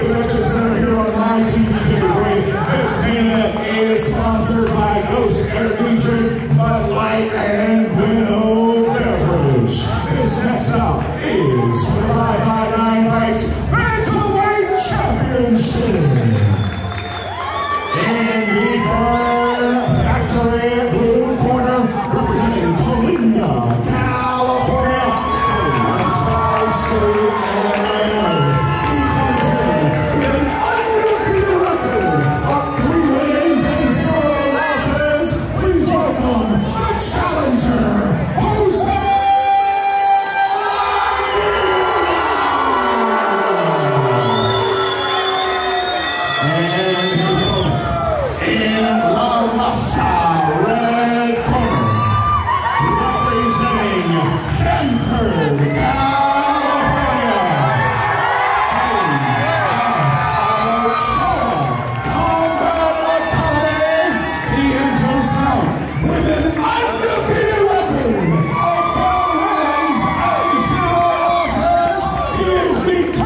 Good He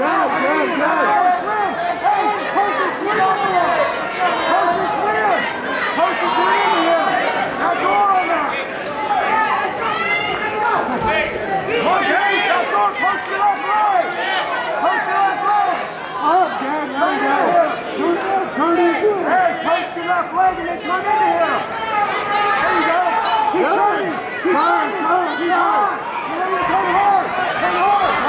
Keep turning! Keep turning! Turn, turn, turn! Keep hard! Turn hard!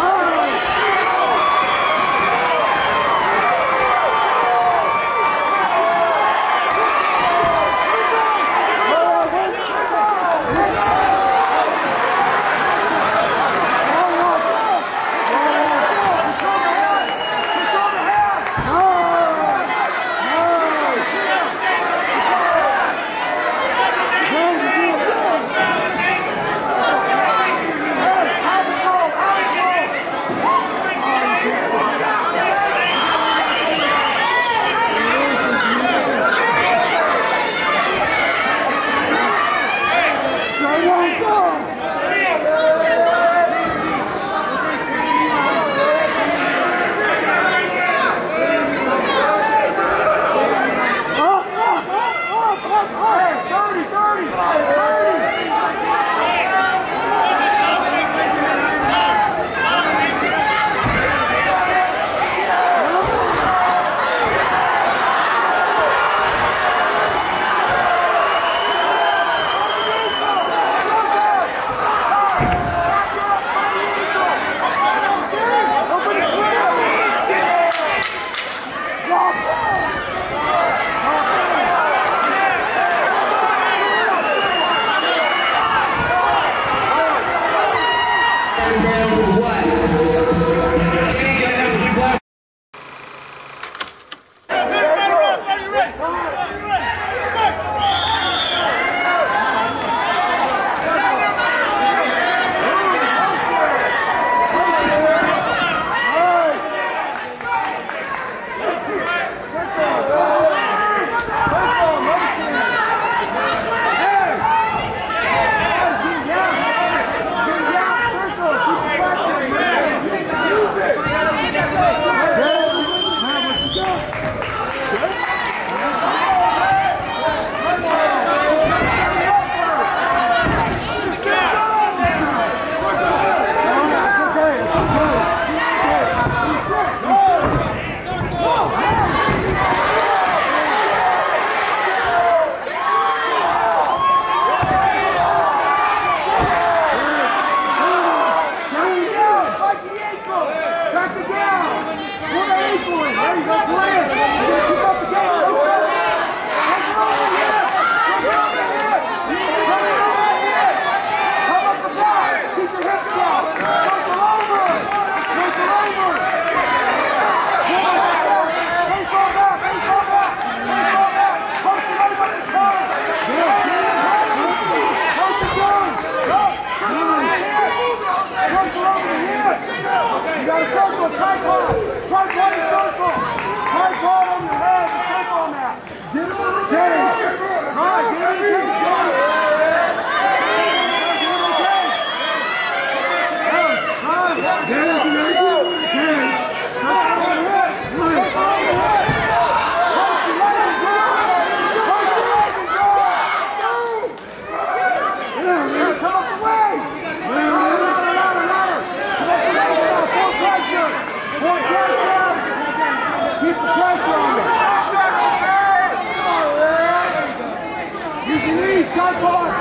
agora!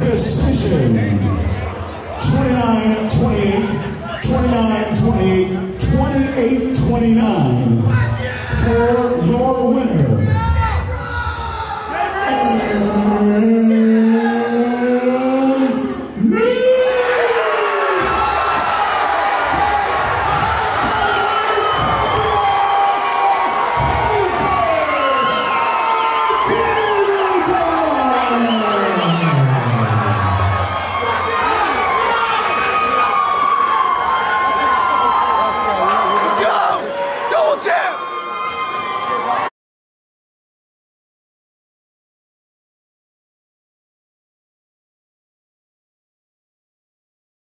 Decision. 29 28, 29 28, 28 29 for your winner.